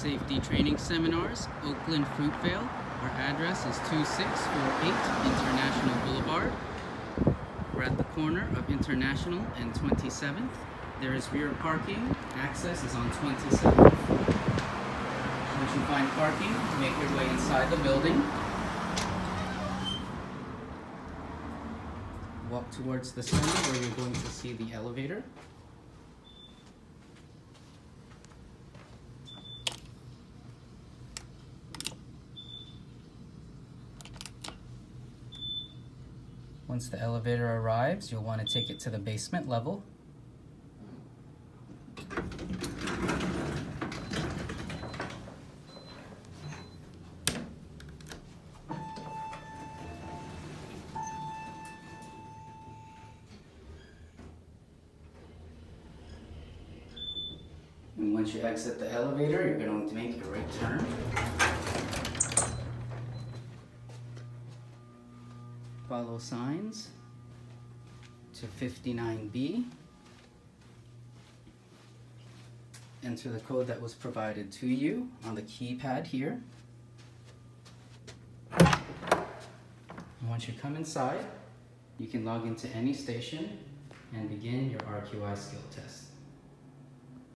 Safety Training Seminars, Oakland Fruitvale. Our address is 2648 International Boulevard. We're at the corner of International and 27th. There is rear parking. Access is on 27th. Once you find parking, make your way inside the building. Walk towards the center where you're going to see the elevator. Once the elevator arrives, you'll want to take it to the basement level. And once you exit the elevator, you're going to make a right turn. Follow signs to 59B. Enter the code that was provided to you on the keypad here. Once you come inside, you can log into any station and begin your RQI skill test.